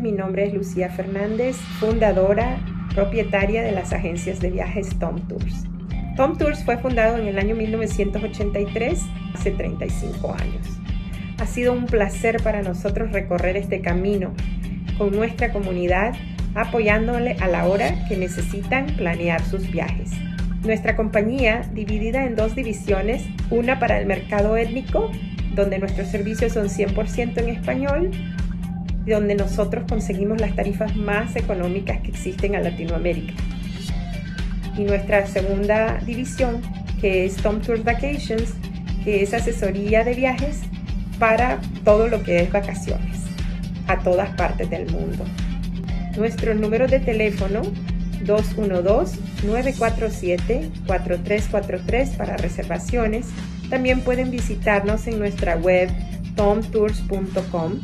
Mi nombre es Lucía Fernández, fundadora, propietaria de las agencias de viajes Tom Tours. Tom Tours fue fundado en el año 1983, hace 35 años. Ha sido un placer para nosotros recorrer este camino con nuestra comunidad, apoyándole a la hora que necesitan planear sus viajes. Nuestra compañía, dividida en dos divisiones, una para el mercado étnico, donde nuestros servicios son 100% en español, donde nosotros conseguimos las tarifas más económicas que existen en Latinoamérica. Y nuestra segunda división, que es Tom Tour Vacations, que es asesoría de viajes para todo lo que es vacaciones a todas partes del mundo. Nuestro número de teléfono 212-947-4343 para reservaciones. También pueden visitarnos en nuestra web tomtours.com